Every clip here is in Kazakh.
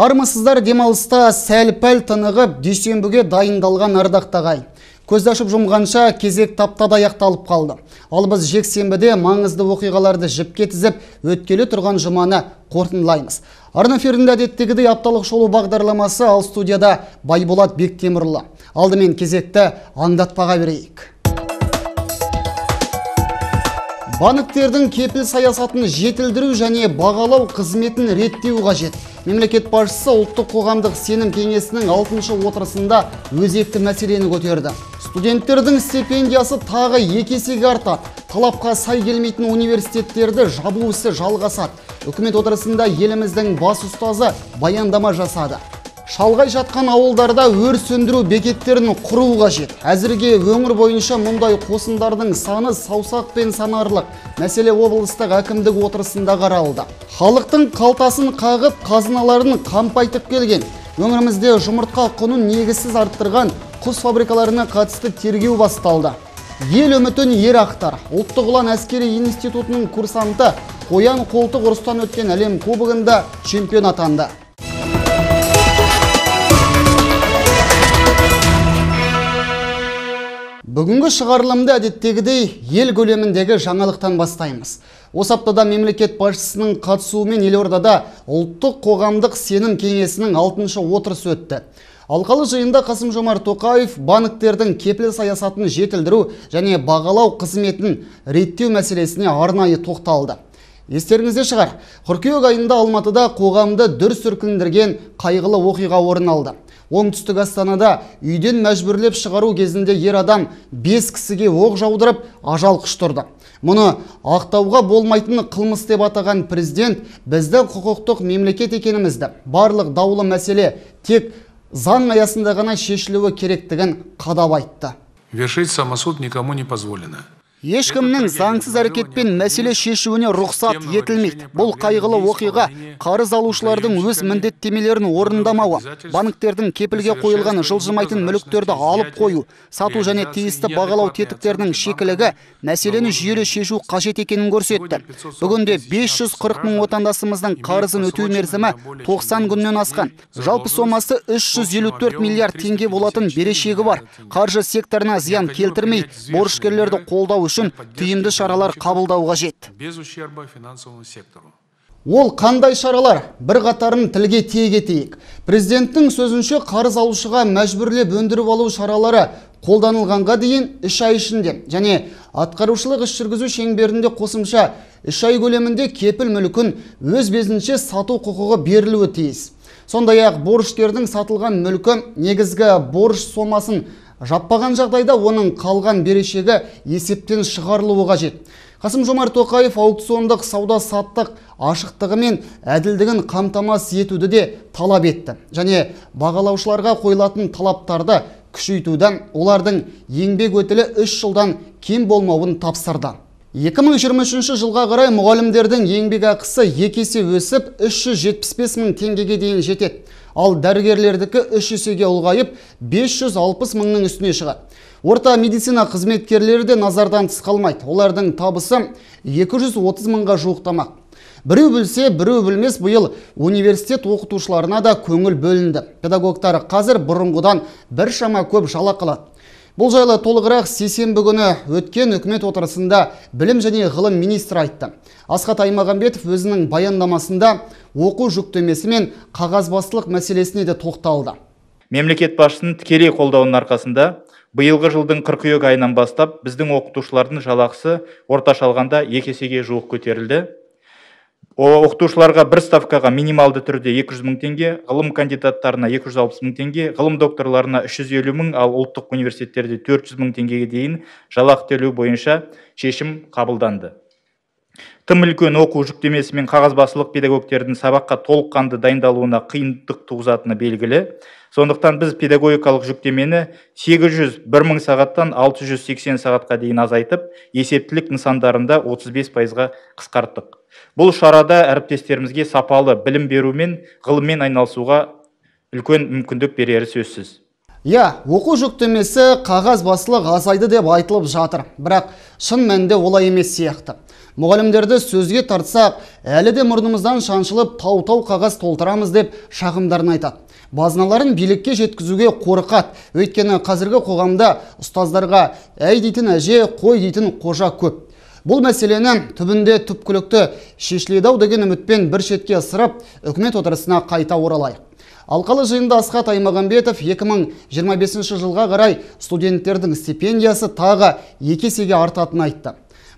армысыздар демалыста сәл пәл тынығып дүйсенбіге дайындалған ардақтағай. ағайын ашып жұмғанша кезек таптада аяқталып қалды. Ал біз жексенбіде маңызды оқиғаларды жіпке тізіп өткелі тұрған жұманы қорытындылаймыз. Арна эфирінде әдеттегідей апталық шолу бағдарламасы ал студияда байболат бектемірұлы. Алдымен кезекті аңдатпаға берейік. Банктердің кепіл саясатын жетілдіру және бағалау қызметін реттеу қажет. Мемлекет басшысы ұлттық қоғамдық сенім кеңесінің алтыншы отырысында өзекті мәселені көтерді. Студенттердің стипендиясы тағы екі есеге артады талапқа сай келмейтін университеттерді жабу ісі жалғасады. Үкімет отырысында еліміздің бас ұстазы баяндама жасады. Шалғай жатқан ауылдарда өрт сөндіру бекеттерін құру қажет. Әзірге өңір бойынша мұндай қосындардың саны саусақпен санарлық. Мәселе облыстық әкімдік отырысында қаралды. Халықтың қалтасын қағып қазыналарын қампайтып келген. Өңірімізде жұмыртқа құнын негізсіз арттырған құс фабрикаларына қатысты тергеу басталды. Ел үмітін ер ақтар. Ұлттық ұлан әскери институтының курсанты қоян қолтық ұрыстан өткен әлем кубогында чемпион атанды. Бүгінгі шығарылымды әдеттегідей ел көлеміндегі жаңалықтан бастаймыз. Осы аптада мемлекет басшысының қатысуымен елордада ұлттық қоғамдық сенім кеңесінің алтыншы отырысы өтті. Алқалы жиында Қасым Жомарт Тоқаев банктердің кепіл саясатын жетілдіру және бағалау қызметін реттеу мәселесіне арнайы тоқталды. Естеріңізде шығар, қыркүйек айында Алматыда қоғамды дүр сүркіндірген қайғылы оқиға орын алды. Оңтүстік астанада үйден мәжбүрлеп шығару кезінде ер адам бес кісіге оқ жаудырып ажал құштырды. Мұны ақтауға болмайтын қылмыс деп атаған президент біздің құқықтық мемлекет екенімізді барлық даулы мәселе тек заң аясында ғана шешілуі керектігін қадап айтты. Вершить самосуд никому не позволено. Ешкімнің заңсыз әрекетпен мәселе шешуіне рұқсат етілмейді. бұл қайғылы оқиға қарыз алушылардың өз міндеттемелерін орындамауы банктердің кепілге қойылған жылжымайтын мүліктерді алып қою сату және тиісті бағалау тетіктерінің шикілігі мәселені жүйелі шешу қажет екенін көрсетті. бүгінде 540 мың отандасымыздың қарызын өтеу мерзімі 90 күннен асқан. жалпы сомасы 354 миллиард теңге болатын берешегі бар. қаржы секторына зиян келтірмей борышкерлерді қолдау үшін тиімді шаралар қабылдау қажет без ущерба финансовому сектору Ол қандай шаралар? Бір қатарын тілге тиек етейік. Президенттің сөзінше қарыз алушыға мәжбүрлеп өндіріп алу шаралары қолданылғанға дейін үш ай ішінде және атқарушылық іс жүргізу шеңберінде қосымша үш ай көлемінде кепіл мүлкін өз безінше сату құқығы берілуі тиіс. Сондай ақ борышкердің сатылған мүлкі негізгі борыш сомасын жаппаған жағдайда оның қалған берешегі есептен шығарылуы қажет. Қасым жомарт тоқаев аукциондық сауда саттық ашықтығы мен әділдігін қамтамасыз етуді де талап етті. Және бағалаушыларға қойылатын талаптарды күшейтуді олардың еңбек өтілі үш жылдан кем болмауын тапсырды. 2023 жылға қарай мұғалімдердің еңбек ақысы екі есе өсіп 375 мың теңгеге дейін жетеді. Ал дәрігерлердікі үш есеге ұлғайып 560 мыңның үстіне шығады орта медицина қызметкерлері де назардан тыс қалмайды. Олардың табысы 230 мыңға жуықтамақ біреу білсе біреу білмес биыл университет оқытушыларына да көңіл бөлінді. Педагогтар қазір бұрынғыдан біршама көп жалақы алады. Бұл жайлы толығырақ сейсенбі күні өткен үкімет отырысында білім және ғылым министрі айтты. Асхат аймағамбетов өзінің баяндамасында оқу жүктемесі мен қағазбастылық мәселесіне де тоқталды. Мемлекет басшысының тікелей қолдауының арқасында биылғы жылдың қыркүйек айынан бастап біздің оқытушылардың жалақысы орташа алғанда екі жуық көтерілді. Оқытушыларға бір ставкаға минималды түрде 200 мың теңге ғылым кандидаттарына 260 мың теңге ғылым докторларына 350 мың ал ұлттық университеттерде 400 мың теңгеге дейін жалақы төлеу бойынша шешім қабылданды. Тым үлкен оқу жүктемесі мен қағазбастылық педагогтердің сабаққа толыққанды дайындалуына қиындық туғызатыны белгілі. Сондықтан біз педагогикалық жүктемені 800 1000 сағаттан 680 сағатқа дейін азайтып есептілік нысандарында 35 пайызға қысқарттық. Бұл шарада әріптестерімізге сапалы білім беру мен ғылыммен айналысуға үлкен мүмкіндік берері сөзсіз. Иә оқу жүктемесі қағаз басылық азайды деп айтылып жатыр. Бірақ шын мәнінде олай емес сияқты. Мұғалімдерді сөзге тартсақ әлі де мұрнымыздан шаншылып тау-тау қағаз толтырамыз деп шағымдарын айтады. Базыналарын билікке жеткізуге қорқады өйткені қазіргі қоғамда ұстаздарға әй дейтін әже қой дейтін қожа көп. Бұл мәселені түбінде түпкілікті шешіледі ау деген үмітпен бір шетке ысырып үкімет отырысына қайта оралайық. Алқалы жиында асхат аймағамбетов 2025 жылға қарай студенттердің стипендиясы тағы екі есеге артатынын айтты.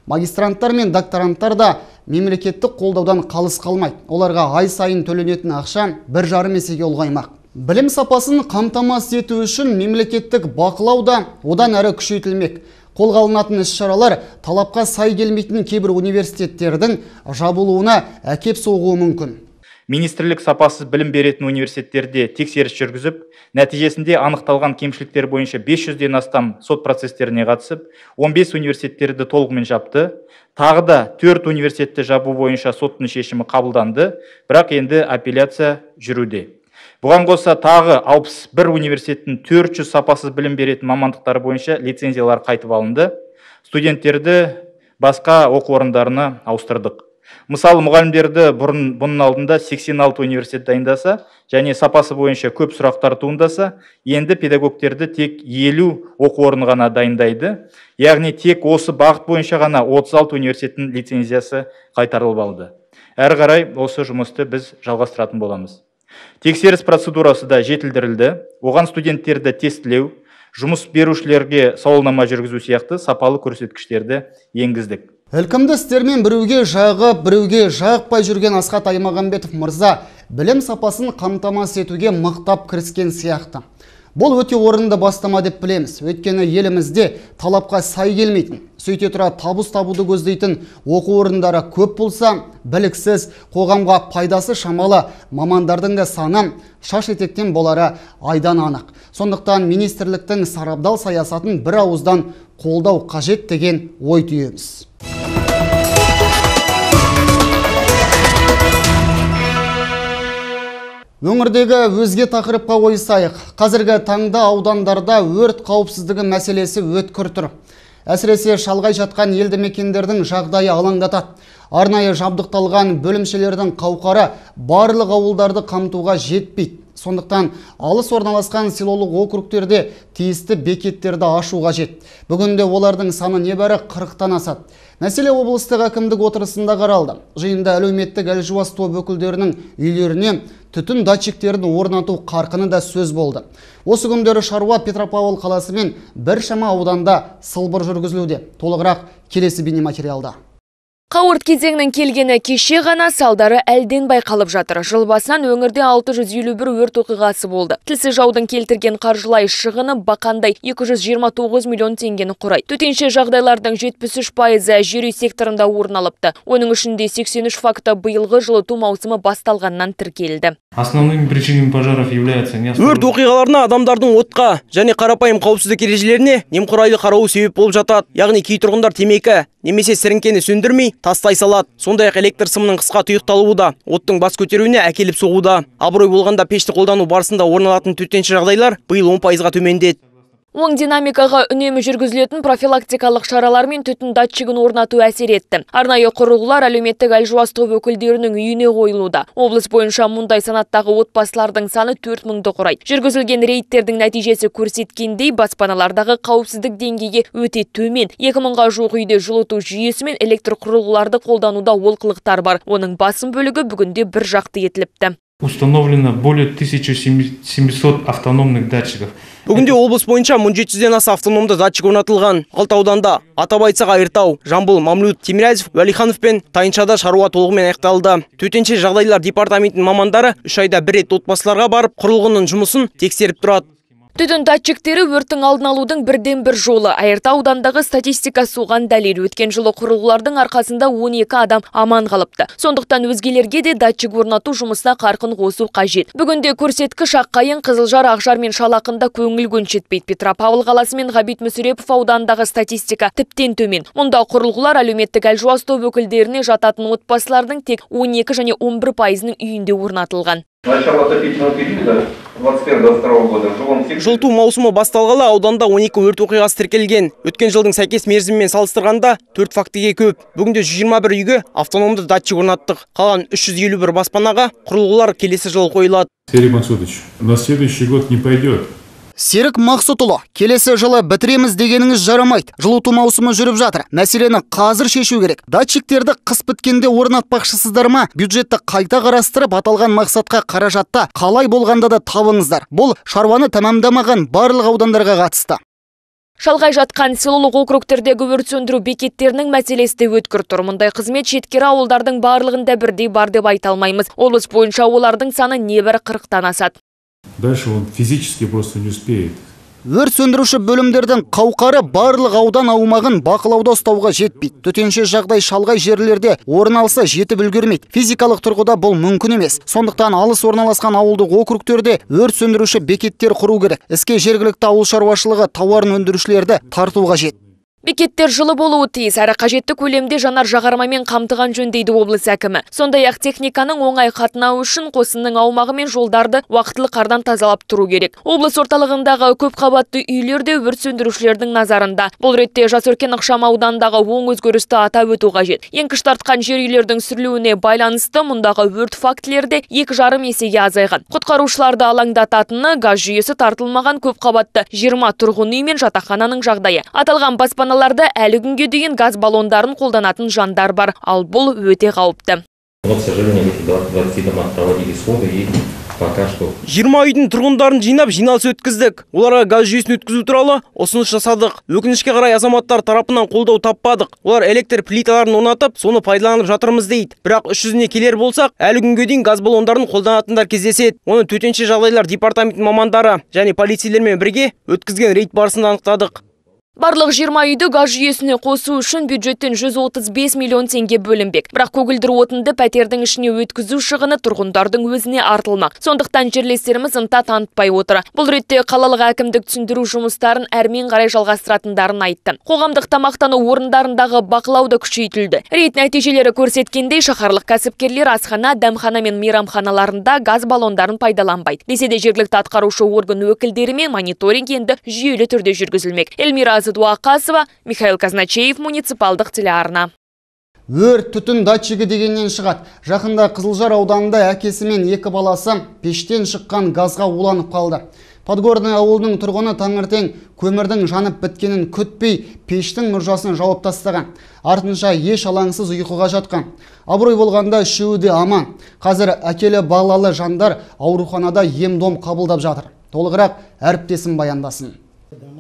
Магистранттар мен докторанттар да мемлекеттік қолдаудан қалыс қалмайды. Оларға ай сайын төленетін ақша бір жарым есеге ұлғаймақ. Білім сапасын қамтамасыз ету үшін мемлекеттік бақылау да одан әрі күшейтілмек. Қолға алынатын іс-шаралар талапқа сай келмейтін кейбір университеттердің жабылуына әкеп соғуы мүмкін. Министрлік сапасыз білім беретін университеттерде тексеріс жүргізіп нәтижесінде анықталған кемшіліктер бойынша 500-ден астам сот процестеріне қатысып 15 университеттерді толығымен жапты. Тағы да төрт университетті жабу бойынша соттың шешімі қабылданды. Бірақ енді апелляция жүруде. Бұған қоса тағы 61 университеттің 400 сапасыз білім беретін мамандықтары бойынша лицензиялар қайтып алынды. Студенттерді басқа оқу орындарына ауыстырдық. Мысалы мұғалімдерді бұрын бұның алдында 86 университет дайындаса және сапасы бойынша көп сұрақтар туындаса енді педагогтерді тек 50 оқу орны ғана дайындайды. Яғни тек осы бағыт бойынша ғана 36 университеттің лицензиясы қайтарылып алды. Әрі қарай осы жұмысты біз жалғастыратын боламыз. Тексеріс процедурасы да жетілдірілді. Оған студенттерді тестілеу жұмыс берушілерге сауалнама жүргізу сияқты сапалы көрсеткіштерді енгіздік. Ілкімді істермен біреуге жағып біреуге жағпай жүрген асхат аймағамбетов мырза білім сапасын қамтамасыз етуге мықтап кіріскен сияқты. Бұл өте орынды бастама деп білеміз. Өйткені елімізде талапқа сай келмейтін сөйте тұра табыс табуды көздейтін оқу орындары көп болса біліксіз қоғамға пайдасы шамалы мамандардың да саны шаш етектен болары айдан анық. Сондықтан министрліктің сарабдал саясатын бір ауыздан қолдау қажет деген ой түйеміз. Өңірдегі өзге тақырыпқа ойысайық. Қазіргі таңда аудандарда өрт қауіпсіздігі мәселесі өткір тұр. Әсіресе шалғай жатқан елді мекендердің жағдайы алаңдатады. Арнайы жабдықталған бөлімшелердің қауқары барлық ауылдарды қамтуға жетпейді. Сондықтан алыс орналасқан селолық округтерде тиісті бекеттерді ашу қажет. Бүгінде олардың саны небәрі 40-тан асады. Мәселе облыстық әкімдік отырысында қаралды. Жиында әлеуметтік әлжуаз топ өкілдерінің үйлеріне түтін датчиктерін орнату қарқыны да сөз болды. Осы күндері шаруа Петропавл қаласы мен біршама ауданда сылбыр жүргізілуде. Толығырақ келесі бейнематериалда. Қауырт кезеңнің келгені кеше ғана салдары әлден байқалып жатыр. Жыл басынан өңірде 651 өрт оқиғасы болды. Тілсіз жаудың келтірген қаржылай шығыны бақандай 229 миллион теңгені құрайды. Төтенше жағдайлардың 73 пайызы жер үй секторында орын алыпты. Оның ішінде 83 факті биылғы жылыту маусымы басталғаннан тіркелді. Основными причинами пожаров является өрт оқиғаларына адамдардың отқа және қарапайым қауіпсіздік ережелеріне немқұрайлы қарауы себеп болып жатады яғни кей тұрғындар темекі немесе сіріңкені сөндірмей тастай салады. Сондай ақ электр сымының қысқа тұйықталуы да оттың бас көтеруіне әкеліп соғуда. Абырой болғанда пешті қолдану барысында орын алатын төтенше жағдайлар биыл он пайызға төмендеді. Оң динамикаға үнемі жүргізілетін профилактикалық шаралар мен түтін датчигін орнату әсер етті. Арнайы құрылғылар әлеуметтік әлжуаз топ өкілдерінің үйіне қойылуда. Облыс бойынша мұндай санаттағы отбасылардың саны 4000-ды құрайды. Жүргізілген рейдтердің нәтижесі көрсеткендей баспаналардағы қауіпсіздік деңгейі өте төмен. 2000-ға жуық үйде жылыту жүйесі мен электр құрылғыларды қолдануда олқылықтар бар. Оның басым бөлігі бүгінде бір жақты етіліпті. Установлено более 1700 автономных датчиков. Бүгінде облыс бойынша 1700-ден аса автономды датчик орнатылған. Алты ауданда атап Айыртау, Жамбыл, Мамлют, Тимирязев, Уәлиханов пен Тайыншада шаруа толығымен аяқталды. Төтенше жағдайлар департаментінің мамандары үш айда бір рет отбасыларға барып құрылғының жұмысын тексеріп тұрады. Түтін датчиктері өрттің алдын алудың бірден бір жолы. Айыртау аудандағы статистика суған дәлел. Өткен жылы құрылғылардың арқасында 12 адам аман қалыпты. Сондықтан өзгелерге де датчик орнату жұмысына қарқын қосу қажет. Бүгінде көрсеткіш Аққайын, Қызылжар, Ақжар мен Шалақында көңіл көншетпейді. Петропавл қаласы мен Ғабит Мүсірепов аудандағы статистика тіптен төмен. Мұнда құрылғылар әлеуметтік әлжуаз топ өкілдеріне жататын отбасылардың тек 12 және 11 пайызының үйінде орнатылған. Начало отопительного периода 21-22 года в жилом секторе Жылыту маусымы басталғалы ауданда 12 өрт оқиғасы тіркелген. Өткен жылдың сәйкес мерзімімен салыстырғанда 4 фактіге көп. Бүгінде 121 үйге автономды датчик орнаттық. Қалған 351 баспанаға құрылғылар келесі жыл қойылады. Сергей Максутович, на следующий год не пойдет. Серік Мақсұтұлы, келесі жылы бітіреміз дегеніңіз жарамайды. Жылыту маусымы жүріп жатыр. Мәселені қазір шешу керек. Датчиктерді қыс біткенде орнатпақшысыздар ма? Бюджетті қайта қарастырып, аталған мақсатқа қаражатта қалай болғанда да табыңыздар. Бұл шаруаны тәмамдамаған барлық аудандарға қатысты. Шалғай жатқан селолық округтердегі өрт сөндіру бекеттерінің мәселесі де өткір тұр. Мұндай қызмет шеткері ауылдардың барлығында бірдей бар деп айта алмаймыз. Облыс бойынша олардың саны небәрі қырықтан асады. Дальше он физически просто не успеет. Өрт сөндіруші бөлімдердің қауқары барлық аудан аумағын бақылауда ұстауға жетпейді. Төтенше жағдай шалғай жерлерде орын алса жетіп үлгермейді. Физикалық тұрғыда бұл мүмкін емес. Сондықтан алыс орналасқан ауылдық округтерде өрт сөндіруші бекеттер құру керек. Іске жергілікті ауыл шаруашылығы тауарын өндірушілерді тарту қажет. Бекеттер жылы болуы тиіс, әрі қажетті көлемде жанар жағармамен қамтыған жөн дейді облыс әкімі. Сондай ақ техниканың оңай қатынауы үшін қосынның аумағы мен жолдарды уақытылы қардан тазалап тұру керек. Облыс орталығындағы көп қабатты үйлер де өрт сөндірушілердің назарында. Бұл ретте жас өркен ықшам аудандағы оң өзгерісті атап өту қажет. Еңкіш тартқан жер үйлердің сүрілуіне байланысты мұндағы өрт фактілерде екі жарым есеге азайған. Құтқарушыларды алаңдататыны газ жүйесі тартылмаған көп қабатты 20 тұрғын үй мен жатақхананың жағдайы. Аталған баспаналарда әлі күнге дейін газ баллондарын қолданатын жандар бар, ал бұл өте қауіпті. Но, к сожалению, эти 20 домах проводили сходы и пока что 20 үйдің тұрғындарын жинап жиналыс өткіздік. Оларға газ жүйесін өткізу туралы ұсыныс жасадық. Өкінішке қарай азаматтар тарапынан қолдау таппадық. Олар электр плиталарын орнатып, соны пайдаланып жатырмыз дейді. Бірақ үш жүзіне келер болсақ, әлі күнге дейін газ баллондарын қолданатындар кездеседі. Оны төтенше жағдайлар департаментінің мамандары және полицейлермен бірге өткізген рейд барысында анықтадық. Барлық 20 үйді газ жүйесіне қосу үшін бюджеттен 135 миллион теңге бөлінбек. Бірақ көгілдір отынды пәтердің ішіне өткізу шығыны тұрғындардың өзіне артылмақ. Сондықтан жерлестеріміз ынта танытпай отыр. Бұл ретте қалалық әкімдік түсіндіру жұмыстарын әрмен қарай жалғастыратындарын айтты. Қоғамдық тамақтану орындарындағы бақылау да күшейтілді. Рейд нәтижелері көрсеткендей шаһарлық кәсіпкерлер асхана, дәмхана мен мейрамханаларында газ баллондарын пайдаланбайды. Десе де жергілікті атқарушы орган өкілдері мен мониторинг енді жүйелі түрде жүргізілмек. Эльмира Дуақасова, Михаил Казначеев, муниципалдық телеарна. Өрт түтін датчигі дегеннен шығады. Жақында Қызылжар ауданында әкесі мен екі баласы пештен шыққан газға уланып қалды. Подгорный ауылының тұрғыны таңертең көмірдің жанып біткенін күтпей пештің мұржасын жауып тастаған. Артынша еш алаңсыз ұйқыға жатқан. Абырой болғанда үшеуі де аман. Қазір әкелі балалы жандар ауруханада ем-дом қабылдап жатыр. Толығырақ әріптесім баяндасын.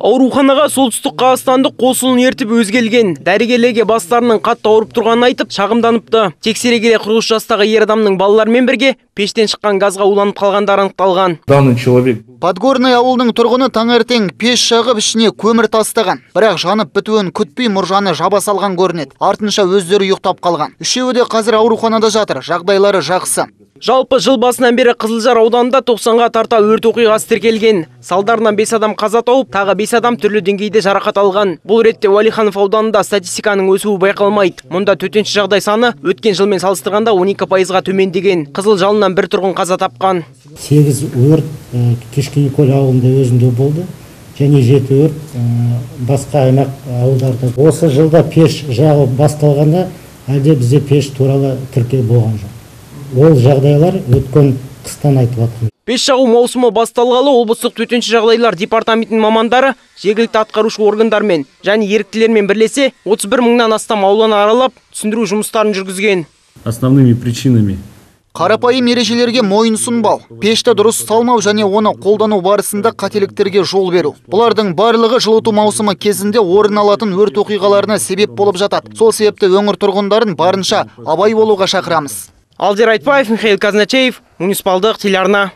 Ауруханаға солтүстік Қазақстандық қосылын ертіп өзгелген. Дәрігерлерге бастарының қатты ауырып тұрғанын айтып шағымданыпты. Тексере келе 43 жастағы ер адамның балаларымен бірге пештен шыққан газға уланып қалғандары анықталған. Данный человек Подгорный ауылының тұрғыны таңертең пеш жағып ішіне көмір тастаған. Бірақ жанып бітуін күтпей мұржаны жаба салған көрінеді. Артынша өздері ұйықтап қалған. Үшеуі де қазір ауруханада жатыр. Жағдайлары жақсы. Жалпы жыл басынан бері Қызылжар ауданында 90-ға тарта өрт оқиғасы тіркелген. Салдарынан 5 адам қаза тауып, тағы 5 адам түрлі деңгейде жарақат алған. Бұл ретте Уәлиханов ауданында статистиканың өсуі байқалмайды. Мұнда төтенше жағдай саны өткен жылмен салыстырғанда 12 пайызға төмендеген. Қызыл жалыннан бір тұрғын қаза тапқан. сегіз өрт ә, кешкі николь ауылында өзінде болды және жеті өрт басқа аймақ ауылдарда осы жылда пеш жағы басталғанда әлде бізде пеш туралы тіркеу болған жоқ ол жағдайлар өткен қыстан айтып жатырмын Пеш жағу маусымы басталғалы облыстық төтенше жағдайлар департаментінің мамандары жергілікті атқарушы органдармен және еріктілермен бірлесе 31 мыңнан астам ауланы аралап түсіндіру жұмыстарын жүргізген. основными причинами Қарапайым ережелерге мойын сұнбау, пешті дұрыс салмау және оны қолдану барысында қателіктерге жол беру. Бұлардың барлығы жылыту маусымы кезінде орын алатын өрт оқиғаларына себеп болып жатады. Сол себепті өңір тұрғындарын барынша абай болуға шақырамыз. Алдияр Айтбаев, Михаил Казначеев, муниципалдық телеарна.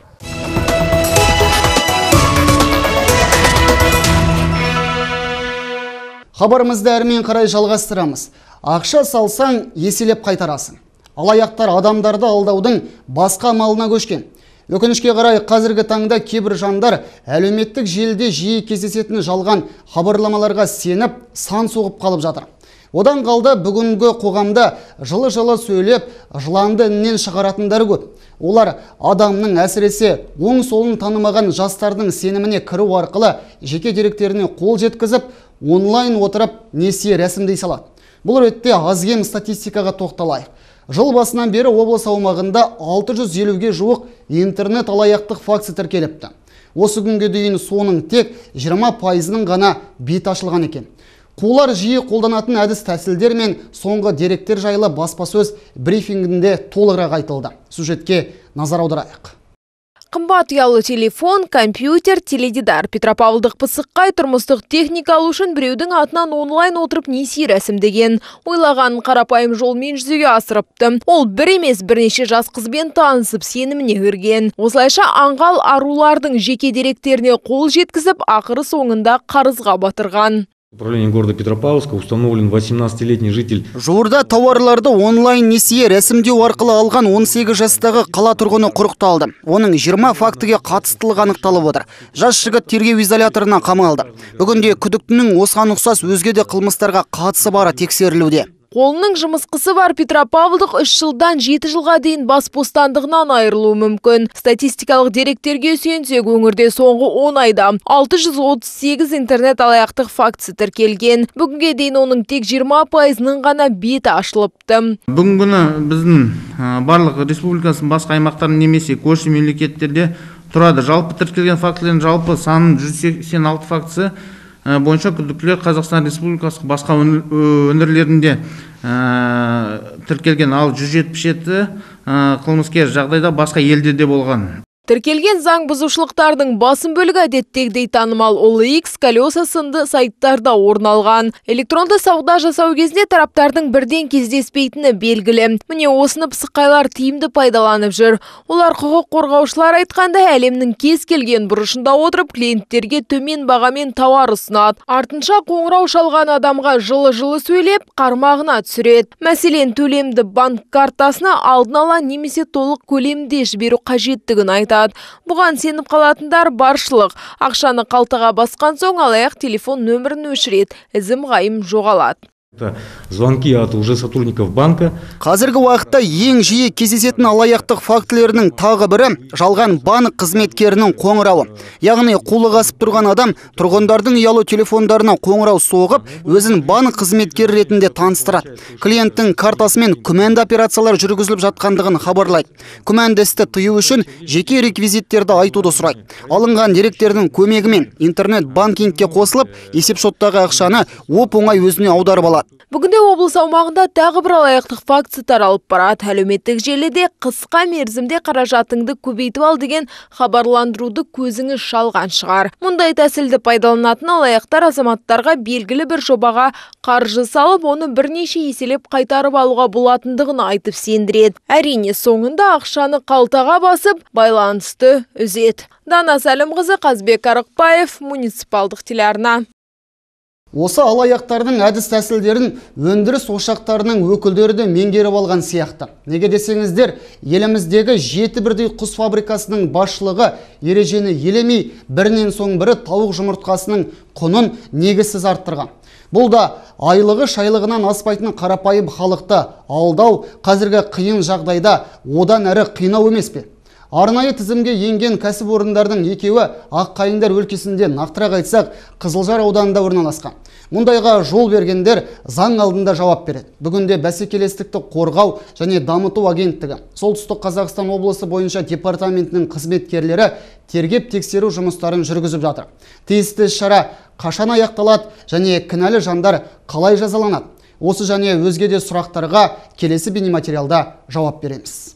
Хабарымызды әрмен қарай жалғастырамыз. Ақша салсаң еселеп қайтарасың. Алаяқтар адамдарды алдаудың басқа малына көшкен. Өкінішке қарай қазіргі таңда кейбір жандар әлеуметтік желіде жиі кездесетін жалған хабарламаларға сеніп сан соғып қалып жатыр. одан қалды бүгінгі қоғамда жылы жылы сөйлеп жыланды іннен шығаратындар көп олар адамның әсіресе оң солын танымаған жастардың сеніміне кіру арқылы жеке деректеріне қол жеткізіп онлайн отырып несие рәсімдей салады. Бұл ретте аз кем статистикаға тоқталайық. Жыл басынан бері облыс аумағында 650-ге жуық интернет алаяқтық фактісі тіркеліпті. Осы күнге дейін соның тек 20 пайызының ғана беті ашылған екен. Қулар жиі қолданатын әдіс тәсілдер мен соңғы деректер жайлы баспасөз брифингінде толығырақ айтылды. Сюжетке назар аударайық. Қымбат ұялы телефон, компьютер, теледидар. Петропавлдық пысыққай тұрмыстық техника алу үшін біреудің атынан онлайн отырып несие рәсімдеген. Ойлаған қарапайым жолмен жүзеге асырыпты. Ол бір емес бірнеше жас қызбен танысып сеніміне кірген. Осылайша аңғал арулардың жеке деректеріне қол жеткізіп, ақыры соңында қарызға батырған. Управление города Петропавловска установлен 18-летний житель. Жуырда тауарларды онлайн несие рәсімдеу арқылы алған 18 жастағы қала тұрғыны құрықталды. Оның 20 фактіге қатыстылығы анықталып отыр. Жас жігіт тергеу изоляторына қамалды. Бүгінде күдіктінің осыған ұқсас өзге де қылмыстарға қатысы бары тексерілуде. Қолының жұмысқысы бар Петропавлдық 3 жылдан 7 жылға дейін бас бостандығынан айырылуы мүмкін. Статистикалық деректерге сүйенсек, өңірде соңғы 10 айда 638 интернет алаяқтық фактісі тіркелген. Бүгінге дейін оның тек 20 пайызының ғана беті ашылыпты. Бүгінгі күні біздің барлық республикасының басқа аймақтарын немесе көрші мемлекеттерде тұрады. Жалпы тіркелген фактілердің жалпы санын 186 фактісі бойынша күдіктілер Қазақстан Республикасы басқа өңірлерінде тіркелген. Ал 177 қылмыскер жағдайда басқа елдерде болған. Тіркелген заң бұзушылықтардың басым бөлігі әдеттегідей танымал OLX, колеса сынды сайттарда орын алған. Электронды сауда жасау кезінде тараптардың бірден кездеспейтіні белгілі. Міне осыны пысықайлар тиімді пайдаланып жүр. Олар құқық қорғаушылар айтқандай әлемнің кез келген бұрышында отырып клиенттерге төмен бағамен тауар ұсынады. Артынша қоңырау шалған адамға жылы-жылы сөйлеп, қармағына түсіреді. Мәселен, төлемді банк картасына алдын ала немесе толық көлемде жіберу қажеттігін айтады бұған сеніп қалатындар баршылық. Ақшаны қалтаға басқан соң алаяқ телефон нөмірін өшіреді. Ізім ғайым жоғалады. Звонки от уже сотрудников банка. Қазіргі уақытта ең жиі кездесетін алаяқтық фактілерінің тағы бірі жалған банк қызметкерінің қоңырауы. Яғни қулық асып тұрған адам тұрғындардың ұялы телефондарына қоңырау соғып, өзін банк қызметкері ретінде таныстырады. Клиенттің картасымен күмәнді операциялар жүргізіліп жатқандығын хабарлайды. Күмәнді істі тыю үшін жеке реквизиттерді айтуды сұрайды. Алынған деректердің көмегімен интернет банкингке қосылып, есепшоттағы ақшаны оп-оңай өзіне аударып алады. Бүгінде облыс аумағында тағы бір алаяқтық фактісі таралып барады. Әлеуметтік желіде қысқа мерзімде қаражатыңды көбейтіп ал деген хабарландыруды көзіңіз шалған шығар. Мұндай тәсілді пайдаланатын алаяқтар азаматтарға белгілі бір жобаға қаржы салып, оны бірнеше еселеп қайтарып алуға болатындығын айтып сендіреді. Әрине, соңында ақшаны қалтаға басып, байланысты үзеді. Дана Сәлімқызы Қазбек Арықбаев, муниципалдық телеарна. Осы алаяқтардың әдіс тәсілдерін өндіріс ошақтарының өкілдері де меңгеріп алған сияқты. Неге десеңіздер, еліміздегі жеті бірдей құс фабрикасының басшылығы ережені елемей, бірінен соң бірі тауық жұмыртқасының құнын негізсіз арттырған. Бұл да айлығы шайлығынан аспайтын қарапайым халықты алдау қазіргі қиын жағдайда одан әрі қинау емес пе? Арнайы тізімге енген кәсіпорындардың екеуі Аққайыңдар өлкесінде нақтырақ айтсақ Қызылжар ауданында орналасқан. Мұндайға жол бергендер заң алдында жауап береді. Бүгінде бәсекелестікті қорғау және дамыту агенттігі Солтүстік Қазақстан облысы бойынша департаментінің қызметкерлері тергеп тексеру жұмыстарын жүргізіп жатыр. Тиісті шара қашан аяқталады және кінәлі жандар қалай жазаланады? Осы және өзге де сұрақтарға келесі бейнематериалда жауап береміз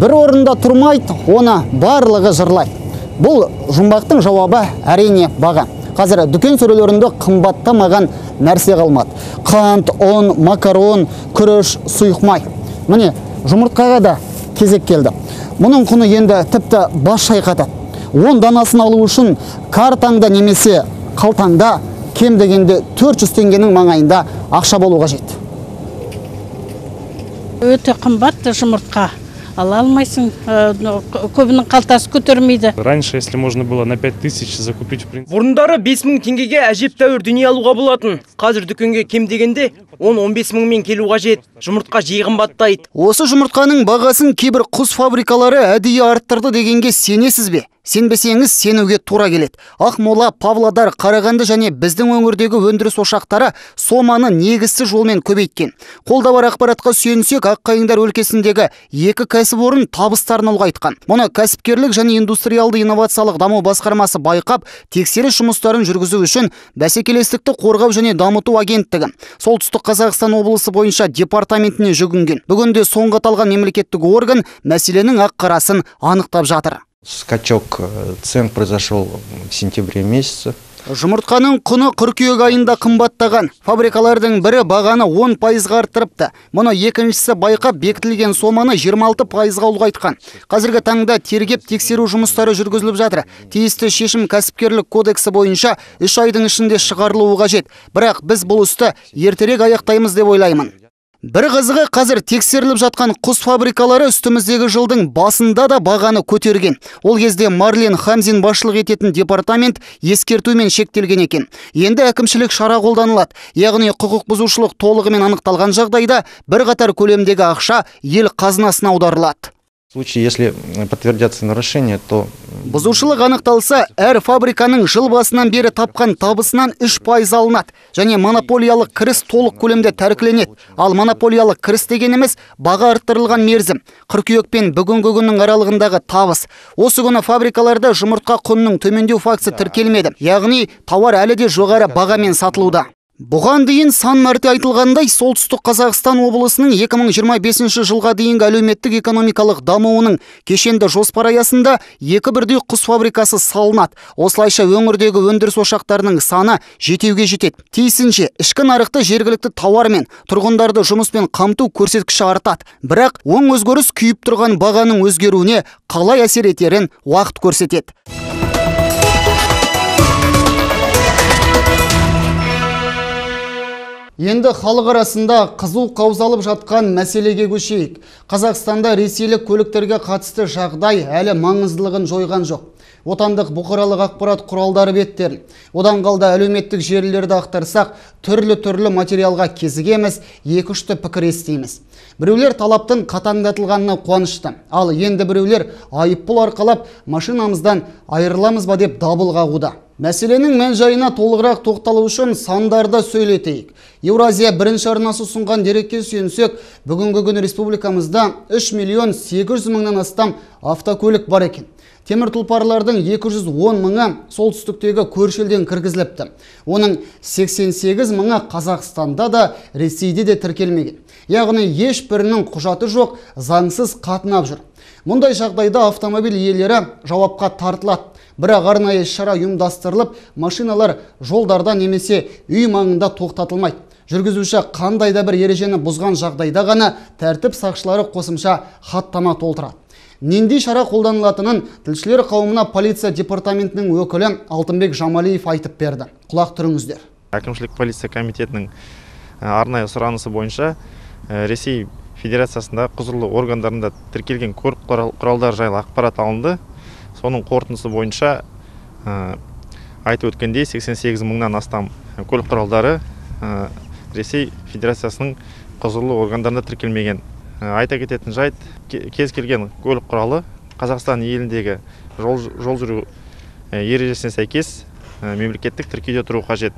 бір орында тұрмайды оны барлығы жырлайды бұл жұмбақтың жауабы әрине баға. Қазір дүкен сөрелерінде қымбаттамаған нәрсе қалмады. Қант ұн макарон күріш сұйық май міне жұмыртқаға да кезек келді. Мұның құны енді тіпті бас шайқатады он данасын алу үшін картаңда немесе қалтаңда кем дегенде 400 теңгенің маңайында ақша болу қажет. Өте қымбат жұмыртқа. Ала алмайсың Э, көбінің қалтасы көтермейді. Раньше, если можно было на 5000 закупить, в принципе, бұрындары 5 мың теңгеге әжептәуір дүние алуға болатын. Қазір дүкенге кем дегенде 10-15 мыңмен келу қажет. Жұмыртқа жиі қымбаттайды Осы жұмыртқаның бағасын кейбір құс фабрикалары әдейі арттырды дегенге сенесіз бе? Сенбесеңіз сенуге тура келеді. Ақмола, Павлодар, Қарағанды және біздің өңірдегі өндіріс ошақтары соманы негізсіз жолмен көбейткен. Қолда бар ақпаратқа сүйенсек, Аққайыңдар өлкесіндегі екі кәсіпорын табыстарын ұлғайтқан. Мұны кәсіпкерлік және индустриалды инновациялық даму басқармасы байқап, тексеріс жұмыстарын жүргізу үшін бәсекелестікті қорғау және дамыту агенттігі солтүстік қазақстан облысы бойынша департаментіне жүгінген. Бүгінде соңғы аталған мемлекеттік орган мәселенің ақ қарасын анықтап жатыр. Скачок э, цен произошел в сентябре месяце. Жұмыртқаның құны қыркүйек айында қымбаттаған. Фабрикалардың бірі бағаны 10 пайызға арттырыпты. Мұны екіншісі байқап бекітілген соманы 26 пайызға ұлғайтқан. Қазіргі таңда тергеп тексеру жұмыстары жүргізіліп жатыр. Тиісті шешім кәсіпкерлік кодексі бойынша үш айдың ішінде шығарылуы қажет. Бірақ біз бұл істі ертерек аяқтаймыз деп ойлаймын. Бір қызығы қазір тексеріліп жатқан құс фабрикалары үстіміздегі жылдың басында да бағаны көтерген. Ол кезде Марлен Хамзин басшылық ететін департамент ескертумен шектелген екен. Енді әкімшілік шара қолданылады. Яғни құқық бұзушылық толығымен анықталған жағдайда бірқатар көлемдегі ақша ел қазынасына аударылады. Случае, если подтвердятся нарушения, то Бұзушылық анықталса, әр фабриканың жыл басынан бері тапқан табысынан 3 пайыз алынады. Және монополиялық кіріс толық көлемде тәркіленеді. Ал монополиялық кіріс дегеніміз баға арттырылған мерзім. Қыркүйек пен бүгінгі күннің аралығындағы табыс. Осы күні фабрикаларда жұмыртқа құнының төмендеу фактісі тіркелмеді. Яғни тауар әлі де жоғары бағамен сатылуда. Бұған дейін сан мәрте айтылғандай солтүстік Қазақстан облысының 2025 жылға дейінгі әлеуметтік экономикалық дамуының кешенді жоспар аясында екі бірдей құс фабрикасы салынады. Осылайша өңірдегі өндіріс ошақтарының саны жетеуге жетеді. Тиісінше ішкі нарықты жергілікті тауармен тұрғындарды жұмыспен қамту көрсеткіші артады. Бірақ оң өзгеріс күйіп тұрған бағаның өзгеруіне қалай әсер етерін уақыт көрсетеді. Енді халық арасында қызу қаузалып жатқан мәселеге көшейік. Қазақстанда ресейлік көліктерге қатысты жағдай әлі маңыздылығын жойған жоқ. Отандық бұқаралық ақпарат құралдары беттерін. Одан қалды әлеуметтік желілерді ақтарсақ, түрлі-түрлі материалға кезігеміз, екі-үшті пікір естейміз. Біреулер талаптың қатаңдатылғанына қуанышты. Ал енді біреулер айыппұл арқалап машинамыздан айырыламыз ба деп дабыл қағуда. Мәселенің мән жайына толығырақ тоқталу үшін сандарды сөйлетейік. Еуразия бірінші арнасы ұсынған дерекке сүйенсек, бүгінгі күні республикамызда 3 миллион 800 мыңнан астам автокөлік бар екен. Темір тұлпарлардың 210 мыңы солтүстіктегі көрші елден кіргізіліпті. Оның 88 мыңы Қазақстанда да, Ресейде де тіркелмеген. Яғни ешбірінің құжаты жоқ, заңсыз қатынап жүр. Мұндай жағдайда автомобиль иелері жауапқа тартылады. Бірақ арнайы шара ұйымдастырылып, машиналар жолдарда немесе үй маңында тоқтатылмайды. Жүргізуші қандай да бір ережені бұзған жағдайда ғана тәртіп сақшылары қосымша хаттама толтырады. Нендей шара қолданылатынын тілшілер қауымына полиция департаментінің өкілі Алтынбек Жамалиев айтып берді. Құлақ түріңіздер. Әкімшілік полиция комитетінің арнайы сұранысы бойынша Ресей Федерациясында құзырлы органдарында тіркелген көлік құралдар жайлы ақпарат алынды. Соның қорытындысы бойынша айтып өткендей 88 мыңнан астам көлік құралдары Ресей Федерациясының құзырлы органдарында тіркелмеген. Айта кететін жайт, кез келген көлік құралы Қазақстан еліндегі жол, жол жүру ережесіне сәйкес мемлекеттік тіркеуде тұру қажет.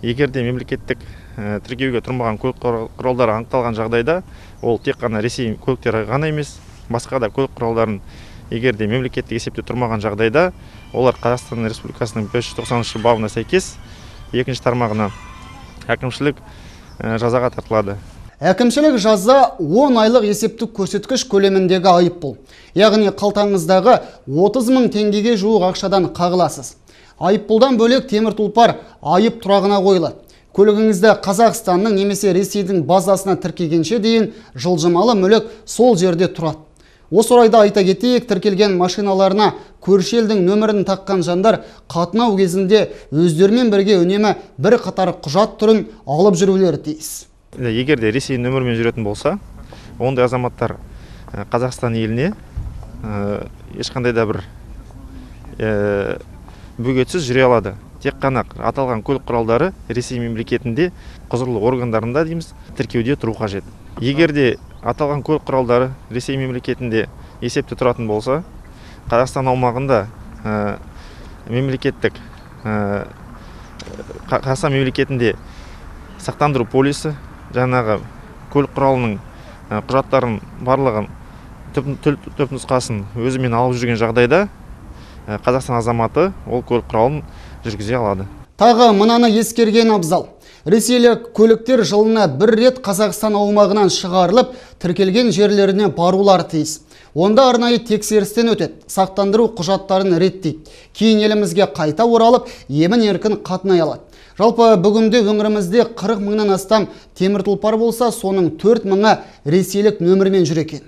Егер де мемлекеттік тіркеуге тұрмаған көлік құралдары анықталған жағдайда, ол тек қана Ресей көліктері ғана емес, басқа да көлік құралдарын егер де мемлекеттік есепте тұрмаған жағдайда, олар Қазақстан Республикасының 590 бабына сәйкес екінші тармағына әкімшілік жазаға тартылады. Әкімшілік жаза 10 айлық есептік көрсеткіш көлеміндегі айыппұл. Яғни қалтаңыздағы 30 мың теңгеге жуық ақшадан қағыласыз. Айыппұлдан бөлек темір тұлпар айып тұрағына қойылады. Көлігіңізді Қазақстанның немесе Ресейдің базасына тіркегенше дейін жылжымалы мүлік сол жерде тұрады. Осы орайда айта кетейік, тіркелген машиналарына көрші елдің нөмірін таққан жандар қатынау кезінде өздерімен бірге үнемі бір қатар құжат түрін алып жүрулері тиіс. Егер де Ресей нөмірмен жүретін болса, ондай азаматтар қазақстан еліне ешқандай да бір ә, бөгетсіз жүре алады тек қана аталған көлік құралдары ресей мемлекетінде құзырлы органдарында дейміз тіркеуде тұру қажет егер де аталған көлік құралдары ресей мемлекетінде есепте тұратын болса қазақстан аумағында ә, мемлекеттік ә, қазақстан мемлекетінде сақтандыру полисі жаңағы көлік құралының ә, құжаттарын барлығын түп нұсқасын өзімен алып жүрген жағдайда қазақстан азаматы ол көлік құралын жүргізе алады. Тағы мынаны ескерген абзал. Ресейлік көліктер жылына бір рет қазақстан аумағынан шығарылып тіркелген жерлеріне барулары тиіс. Онда арнайы тексерістен өтеді. Сақтандыру құжаттарын реттейді. Кейін елімізге қайта оралып емін еркін қатынай алады. Жалпы бүгінде өңірімізде 40 мыңнан астам темір тұлпар болса соның 4 мыңы ресейлік нөмірмен жүр екен.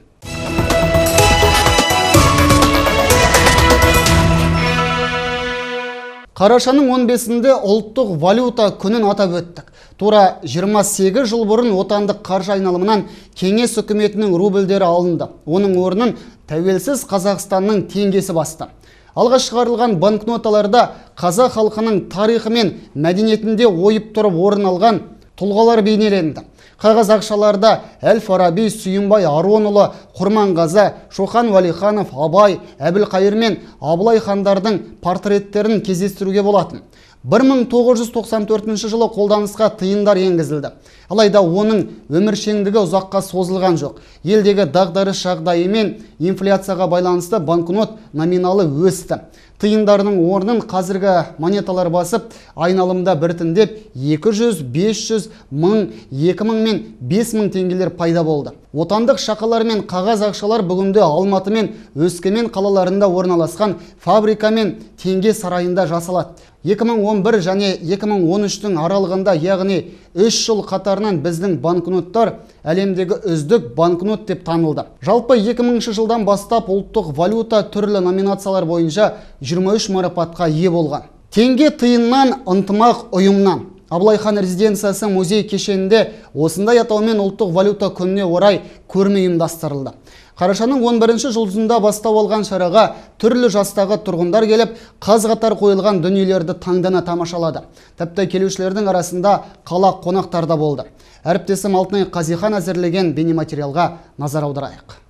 Қарашаның 15-інде ұлттық валюта күнін атап өттік. Тура 28 жыл бұрын отандық қаржы айналымынан кеңес үкіметінің рубльдері алынды. Оның орнын тәуелсіз Қазақстанның теңгесі басты. Алғаш шығарылған банкноталарда қазақ халқының тарихы мен мәдениетінде ойып тұрып орын алған тұлғалар бейнеленді. Қағаз ақшаларда Әл Фараби, Сүйінбай Аронұлы, Құрманғазы, Шоқан Валиханов, Абай, Әбілқайыр мен Абылай хандардың портреттерін кездестіруге болатын. 1994 жылы қолданысқа тыйымдар енгізілді. Алайда оның өміршеңдігі ұзаққа созылған жоқ. Елдегі дағдарыс жағдайы мен инфляцияға байланысты банкнот номиналы өсті. Тыйымдарының орнын қазіргі монеталар басып, айналымда біртіндеп 200, 500, 1000, 2000 мен 5000 теңгелер пайда болды. Отандық шақалар мен қағаз ақшалар бүгінде Алматы мен Өскемен қалаларында орналасқан фабрика мен теңге сарайында жасалады. 2011 және 2013-тің аралығында, яғни 3 жыл қатарынан біздің банкноттар әлемдегі үздік банкнот деп танылды. Жалпы 2000 жылдан бастап ұлттық валюта түрлі номинациялар бойынша 23 марапатқа ие болған. Теңге тиыннан ынтымақ ұйымнан Абылай хан резиденциясы музей кешенінде осындай атаумен ұлттық валюта күніне орай көрме ұйымдастырылды. Қарашаның 11 жұлдызында бастау алған шараға түрлі жастағы тұрғындар келіп, қаз қатар қойылған дүниелерді таңдана тамашалады. Тіпті келушілердің арасында қала қонақтар да болды. Әріптесім Алтынай Қазихан әзірлеген бейнематериалға назар аударайық.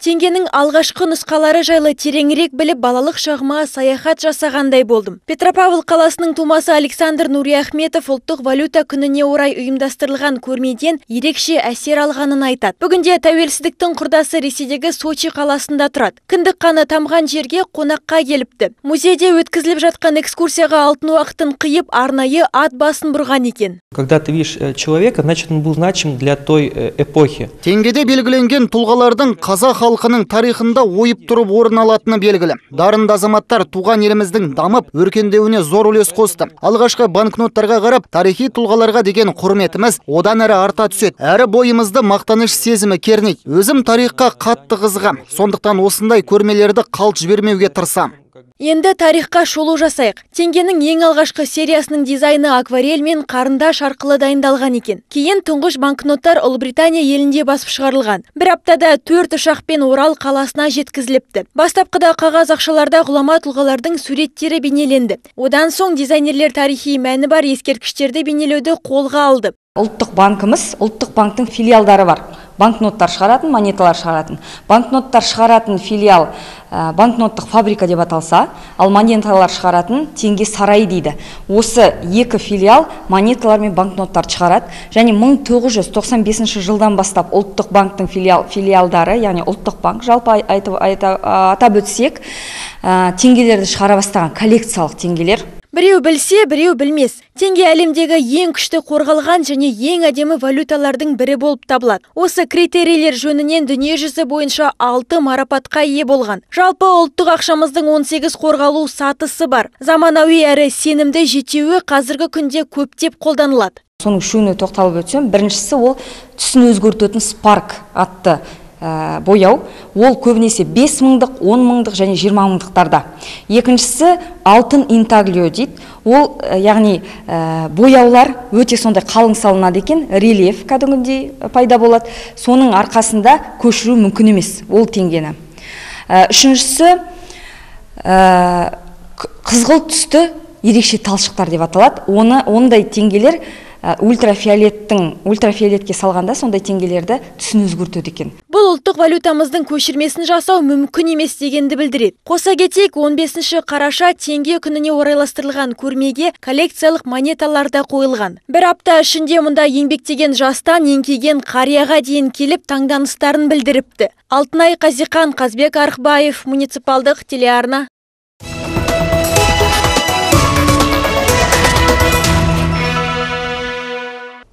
Теңгенің алғашқы нұсқалары жайлы тереңірек біліп балалық шағыма саяхат жасағандай болдым. Петропавл қаласының тумасы Александр Нуриахметов ұлттық валюта күніне орай ұйымдастырылған көрмеден ерекше әсер алғанын айтады. Бүгінде тәуелсіздіктің құрдасы Ресейдегі Сочи қаласында тұрады. Кіндік қаны тамған жерге қонаққа келіпті. Музейде өткізіліп жатқан экскурсияға алтын уақытын қиып арнайы ат басын бұрған екен. Когда ты видишь человека, значит он был значим для той эпохи. Теңгеде белгіленген тұлғалардың қазақ халқының тарихында ойып тұрып орын алатыны белгілі. Дарынды азаматтар туған еліміздің дамып, өркендеуіне зор үлес қосты. Алғашқы банкноттарға қарап, тарихи тұлғаларға деген құрметіміз одан әрі арта түседі. Әрі бойымызды мақтаныш сезімі кернейді. Өзім тарихқа қатты қызығам. Сондықтан осындай көрмелерді қалт жібермеуге тырысам. Енді тарихқа шолу жасайық. Теңгенің ең алғашқы сериясының дизайны акварель мен қарындаш арқылы дайындалған екен. Кейін тұңғыш банкноттар Ұлыбритания елінде басып шығарылған. Бір аптада төрт ұшақпен Орал қаласына жеткізіліпті. Бастапқыда қағаз ақшаларда ғұлама тұлғалардың суреттері бейнеленді. Одан соң дизайнерлер тарихи мәні бар ескерткіштерді бейнелеуді қолға алды. Ұлттық банкіміз, ұлттық банктың филиалдары бар. Банкноттар шығаратын монеталар шығаратын. Банкноттар шығаратын филиал ә, банкноттық фабрика деп аталса ал монеталар шығаратын теңге сарайы дейді. Осы екі филиал монеталар мен банкноттарды шығарады. Және 1995 жылдан бастап ұлттық банктың филиал, филиалдары яғни ұлттық банк жалпы айтып, айтып, атап өтсек ә, теңгелерді шығара бастаған коллекциялық теңгелер Біреу білсе, біреу білмес. Теңге әлемдегі ең күшті қорғалған және ең әдемі валюталардың бірі болып табылады. Осы критерийлер жөнінен дүние жүзі бойынша 6 марапатқа ие болған. Жалпы ұлттық ақшамыздың 18 қорғалу сатысы бар. Заманауи әрі сенімді жетеуі қазіргі күнде көптеп қолданылады. Соның үшеуіне тоқталып өтсем, біріншісі ол түсін өзгертетін спарк атты ә, бояу. Ол көбінесе 5 мыңдық 10 мыңдық және 20 мыңдықтарда. Екіншісі алтын интаглио дейді ол э, яғни э, бояулар өте сондай қалың салынады екен рельеф кәдімгідей пайда болады. Соның арқасында көшіру мүмкін емес ол теңгені. Э, үшіншісі э, қызғылт түсті ерекше талшықтар деп аталады. Оны ондай теңгелер э, ультрафиолеттің ультрафиолетке салғанда сондай теңгелерді түсін өзгертеді екен. Бұл ұлттық валютамыздың көшірмесін жасау мүмкін емес дегенді білдіреді. Қоса кетейік 15 қараша теңге күніне орайластырылған көрмеге коллекциялық монеталар да қойылған. Бір апта ішінде мұнда еңбектеген жастан еңкейген қарияға дейін келіп таңданыстарын білдіріпті. Алтынай Қазиқан, Қазбек Арықбаев, муниципалдық телеарна.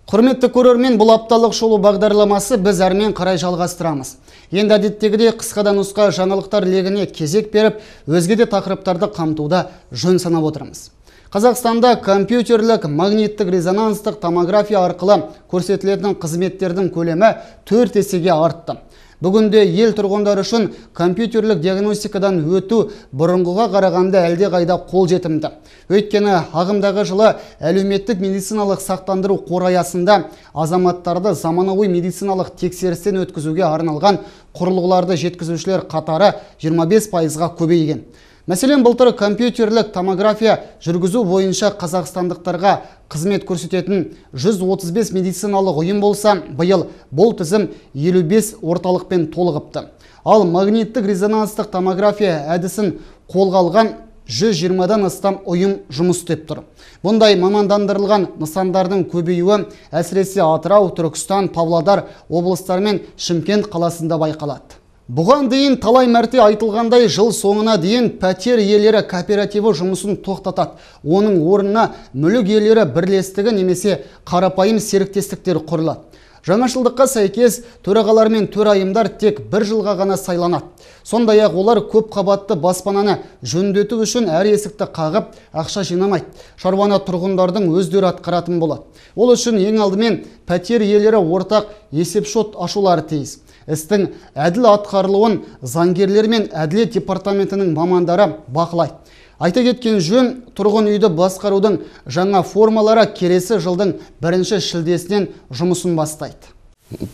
Құрметті көрермен, бұл апталық шолу бағдарламасы біз әрмен қарай жалғастырамыз. Енді әдеттегідей қысқада нұсқа жаңалықтар легіне кезек беріп, өзге де тақырыптарды қамтуда жөн санап отырмыз. Қазақстанда компьютерлік магниттік резонанстық томография арқылы көрсетілетін қызметтердің көлемі 4 есеге артты. Бүгінде ел тұрғындары үшін компьютерлік диагностикадан өту бұрынғыға қарағанда әлде қайда қол жетімді. Өйткені ағымдағы жылы әлеуметтік медициналық сақтандыру қор аясында азаматтарды заманауи медициналық тексерістен өткізуге арналған құрылғыларды жеткізушілер қатары 25 пайызға көбейген. Мәселен, былтыр компьютерлік томография жүргізу бойынша қазақстандықтарға қызмет көрсететін 135 медициналық ұйым болса, биыл бұл тізім 55 орталықпен толығыпты. Ал магниттік резонанстық томография әдісін қолға алған 120-дан астам ұйым жұмыс істеп тұр. Бұндай мамандандырылған нысандардың көбеюі әсіресе Атырау, Түркістан, Павлодар облыстары мен Шымкент қаласында байқалады. Бұған дейін талай мәрте айтылғандай жыл соңына дейін пәтер иелері кооперативі жұмысын тоқтатады. Оның орнына мүлік иелері бірлестігі немесе қарапайым серіктестіктер құрылады. Жаңашылдыққа сәйкес төрағалар мен төрайымдар тек бір жылға ғана сайланады. Сондай ақ олар көп қабатты баспананы жөндету үшін әр есікті қағып ақша жинамайды. Шаруаны тұрғындардың өздері атқаратын болады. Ол үшін ең алдымен пәтер иелері ортақ есепшот ашулары тиіс. Істің әділ атқарылуын заңгерлер мен әділет департаментінің мамандары бақылайды. Айта кеткен жөн, тұрғын үйді басқарудың жаңа формалары келесі жылдың бірінші шілдесінен жұмысын бастайды.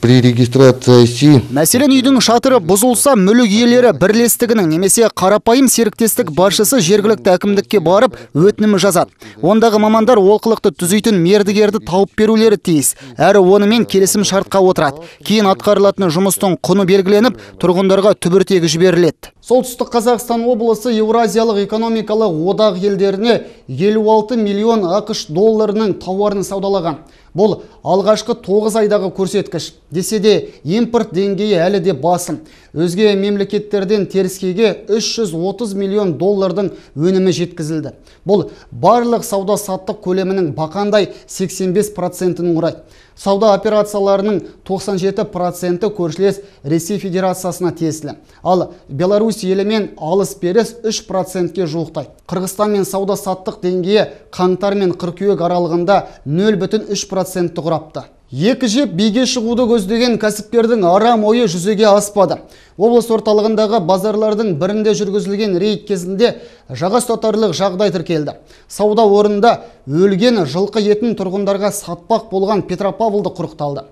При регистрации СИ Мәселен үйдің шатыры бұзылса мүлік иелері бірлестігінің немесе қарапайым серіктестік басшысы жергілікті әкімдікке барып өтінім жазады. Ондағы мамандар олқылықты түзейтін мердігерді тауып берулері тиіс. Әрі онымен келісім шартқа отырады. Кейін атқарылатын жұмыстың құны белгіленіп, тұрғындарға түбіртегі жіберіледі. Солтүстік Қазақстан облысы Еуразиялық экономикалық одақ елдеріне 56 миллион ақш долларының тауарын саудалаған. Бұл алғашқы 9 айдағы көрсеткіш. Десе де импорт деңгейі әлі де басым. Өзге мемлекеттерден теріскейге 330 миллион доллардың өнімі жеткізілді. Бұл барлық сауда саттық көлемінің бақандай 85 процентінің құрайды. Сауда операцияларының 97 проценті көршілес Ресей Федерациясына тиесілі. Ал Беларусь елімен алыс беріс 3 процентке жуықтайды. Қырғызстанмен сауда саттық деңгейі қаңтар мен қыркүйек аралығында 0,3 процентті құрапты. Екі жеп биге шығуды көздеген кәсіпкердің арам ойы жүзеге аспады. Облыс орталығындағы базарлардың бірінде жүргізілген рейд кезінде жаға ұстатарлық жағдай тіркелді. Сауда орнында өлген жылқы етін тұрғындарға сатпақ болған Петропавлды құрықталды.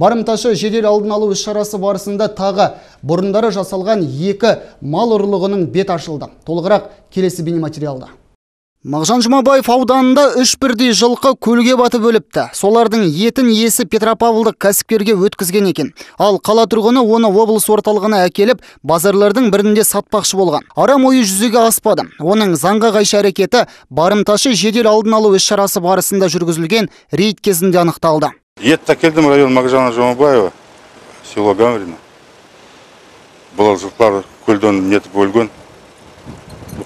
Барымташы жедел алдын алу іс шарасы барысында тағы бұрындары жасалған екі мал ұрлығының бет ашылды. Толығырақ келесі бейнематериалда. Мағжан Жұмабаев ауданында үш бірдей жылқы көлге батып өліпті. Солардың етін есі Петропавлдық кәсіпкерге өткізген екен. Ал қала тұрғыны оны облыс орталығына әкеліп, базарлардың бірінде сатпақшы болған. Арам ойы жүзеге аспады. Оның заңға қайшы әрекеті барымташы жедел алдын алу іс шарасы барысында жүргізілген рейд кезінде анықталды. Етті әкелдім район Мағжана Жұмабаева, село Гамрина. Бұл жылқылар көлден нетіп өлген.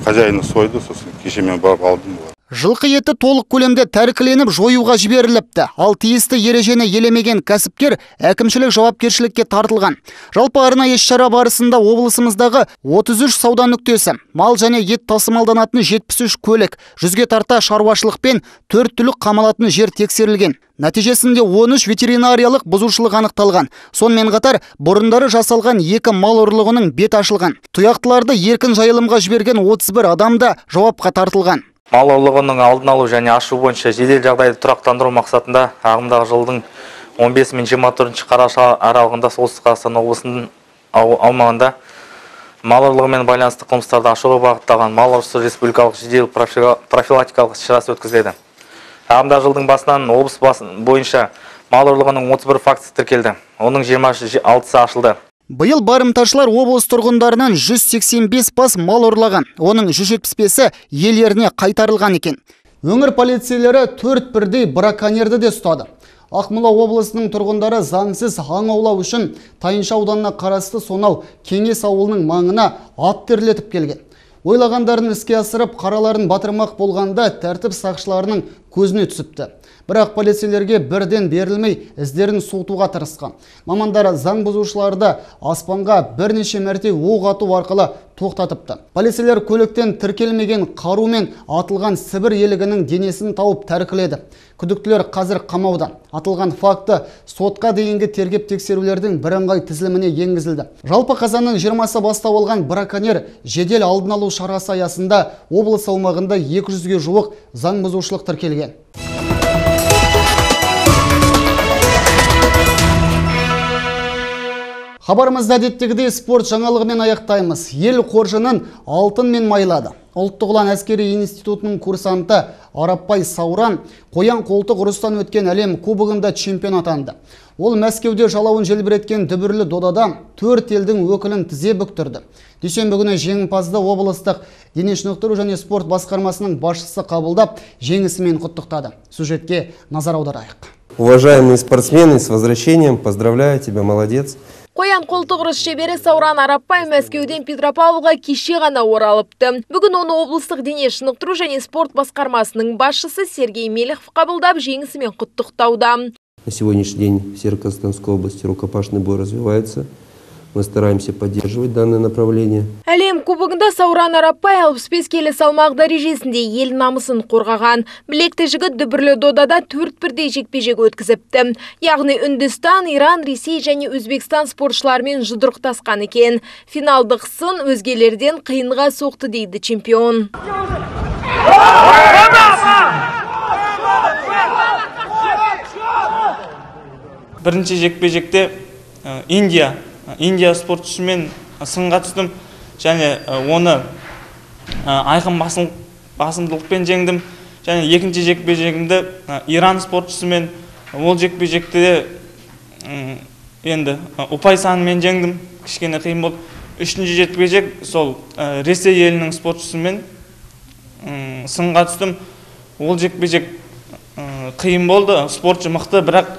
Хозяйны сойды, сосын кеше мен барып алдым. Жылқы еті толық көлемде тәркіленіп жоюға жіберіліпті. Ал тиісті ережені елемеген кәсіпкер әкімшілік жауапкершілікке тартылған. Жалпы арнайы іс-шара барысында облысымыздағы 33 сауда нүктесі, мал және ет тасымалданатын 73 көлік, жүзге тарта шаруашылық пен төрт түлік қамалатын жер тексерілген. Нәтижесінде 13 ветеринариялық бұзушылық анықталған. Сонымен қатар бұрындары жасалған екі мал ұрлығының бет ашылған. Тұяқтыларды еркін жайылымға жіберген 31 адам да жауапқа тартылған. Мал ұрлығының алдын алу және ашу бойынша жедел жағдайды тұрақтандыру мақсатында ағымдағы жылдың 15 мен 24 қараша аралығында солтүстік қазақстан облысының аумағында мал ұрлығымен байланысты қылмыстарды ашуға бағытталған мал ұрысы республикалық жедел профилактикалық шарасы өткізіледі. Ағымдағы жылдың басынан облыс бойынша мал ұрлығының 31 фактісі тіркелді. Оның 26-сы ашылды. Биыл барымташылар облыс тұрғындарынан 185 бас мал ұрлаған, оның 175-і елеріне қайтарылған екен. Өңір полицейлері төрт бірдей браконьерді де ұстады. Ақмола облысының тұрғындары заңсыз аң аулау үшін Тайынша ауданына қарасты сонау Кеңес ауылының маңына ат терлетіп келген. Ойлағандарын іске асырып, қараларын батырмақ болғанда тәртіп сақшыларының көзіне түсіпті. Бірақ полицейлерге бірден берілмей іздерін суытуға тырысқан. Мамандар заң бұзушыларды аспанға бірнеше мәрте оқ ату арқылы тоқтатыпты. Полицейлер көліктен тіркелмеген қарумен атылған Сібір елігінің денесін тауып тәркіледі. Күдіктілер қазір қамауда. Атылған факты сотқа дейінгі тергеп тексерулердің бірыңғай тізіліміне енгізілді. Жалпы қазанның 20-сы бастау алған браконьер жедел алдын алу шарасы аясында облыс аумағында 200-ге жуық заң бұзушылық тіркелген. Хабарымызда әдеттегідей спорт жаңалығымен аяқтаймыз. Ел қоржынын алтынмен майлады. Ұлттық ұлан әскери институтының курсанты Арапбай Сауран қоян қолтық ұрыстан өткен әлем кубогында чемпион атанды. Ол Мәскеуде жалауын желбіреткен дүбірлі додада төрт елдің өкілін тізе бүктірді. Дүйсенбі күні жеңімпазды облыстық дене шынықтыру және спорт басқармасының басшысы қабылдап, жеңісімен құттықтады. Сюжетке назар аударайық. Уважаемые спортсмены, с возвращением, поздравляю тебя, молодец. Қоян қолтығырыс шебері Сауран Арапбай Мәскеуден Петропавлға кеше ғана оралыпты. Бүгін оны облыстық дене шынықтыру және спорт басқармасының басшысы Сергей Мелехов қабылдап жеңісімен құттықтауда. На сегодняшний день в Северо-Казахстанской области рукопашный бой развивается. Мы стараемся поддерживать данное направление. Әлем кубогында Сауран Арапбай 65 келі салмақ дәрежесінде ел намысын қорғаған. Білекті жігіт дүбірлі додада төрт бірдей жекпе-жек өткізіпті. Яғни Үндістан, Иран, Ресей және Өзбекстан спортшыларымен жұдырықтасқан екен. Финалдық сын өзгелерден қиынға соқты дейді чемпион. Бірінші жекпе-жекте Индия индия спортшысымен сынға түстім және оны айқын басымдылықпен жеңдім. Және екінші жекпе жегімді иран спортшысымен ол жекпе жекте енді ұпай санымен жеңдім. Кішкене қиын болды. Үшінші жекпе жек сол ресей елінің спортшысымен сынға түстім ол жекпе жек қиын болды. Спортшы мықты бірақ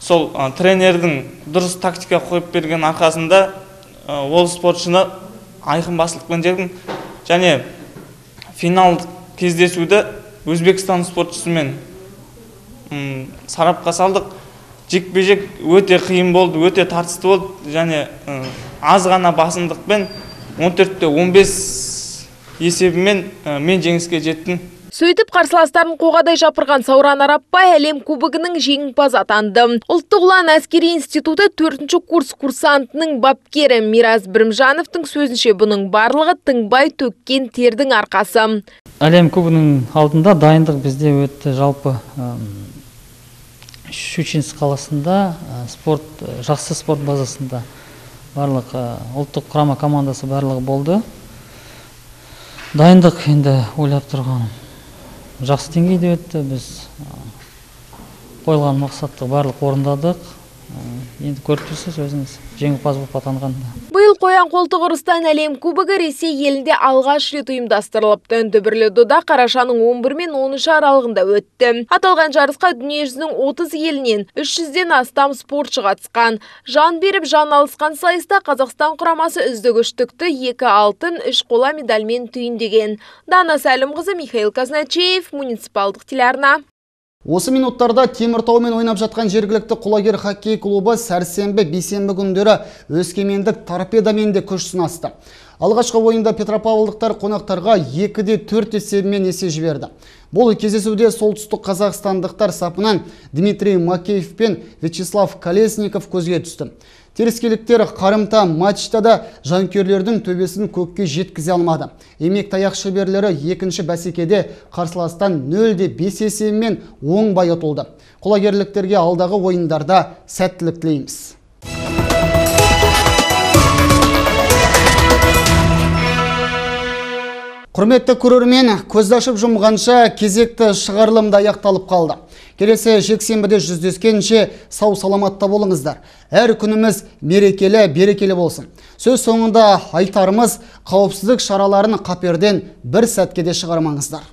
сол тренердің дұрыс тактика қойып берген арқасында ол спортшыны айқын басылықпен жеңдім және финалдық кездесуді өзбекстан спортшысымен сарапқа салдық. Жекпе жек өте қиын болды өте тартысты болды және аз ғана басымдықпен 14-те 15 есебімен мен жеңіске жеттім. Сөйтіп қарсыластарын қоғадай жапырған Сауран Арапбай әлем кубогының жеңімпазы атанды. Ұлттық ұлан әскери институты төртінші курс курсантының бапкері Мираз Бірімжановтың сөзінше бұның барлығы тыңбай төккен тердің арқасы. Әлем кубогының алдында дайындық бізде өтті жалпы Щучинск қаласында спорт жақсы спорт базасында барлық ұлттық құрама командасы барлығы болды. Дайындық енді ойлап тұрғаным жақсы деңгейде өтті. Біз қойылған мақсатты барлық орындадық. Енді көріп тұрсыз өзіңіз. Жеңімпаз болып атанғанда биыл қоян қолтық ұрыстан әлем кубогы ресей елінде алғаш рет ұйымдастырылыпты дүбірлі дода қарашаның 11 мен 13 аралығында өтті. Аталған жарысқа дүниежүзінің 30 елінен 300-ден астам спортшы қатысқан. Жан беріп жан алысқан сайыста қазақстан құрамасы үздік үштікті екі алтын үш қола медальмен түйіндеген. Дана сәлімқызы михаил казначеев муниципалдық телеарна. Осы минуттарда Теміртаумен ойнап жатқан жергілікті құлагер хоккей клубы сәрсенбі бейсенбі күндері өскемендік торпедамен де күш сынасты. Алғашқы ойында Петропавлдықтар қонақтарға 2-де 4 есебімен есе жіберді. Бұл кездесуде солтүстік қазақстандықтар сапынан Дмитрий Макеев пен Вячеслав Колесников көзге түсті. Теріскейліктер қарымта матчта да жанкүйерлердің төбесін көкке жеткізе алмады. Емек таяқ шеберлері екінші бәсекеде қарсыластан 0-де 5 есебімен оңбай ұтылды. Құлагерліктерге алдағы ойындарда сәттілік тілейміз. Құрметті көрермен, көзді ашып жұмғанша кезекті шығарылымда аяқталып қалды. Келесі жексенбіде жүздескенше сау саламатта болыңыздар. Әр күніміз мерекелі, берекелі болсын. Сөз соңында айтарымыз қауіпсіздік шараларын қаперден бір сәтке де шығармаңыздар.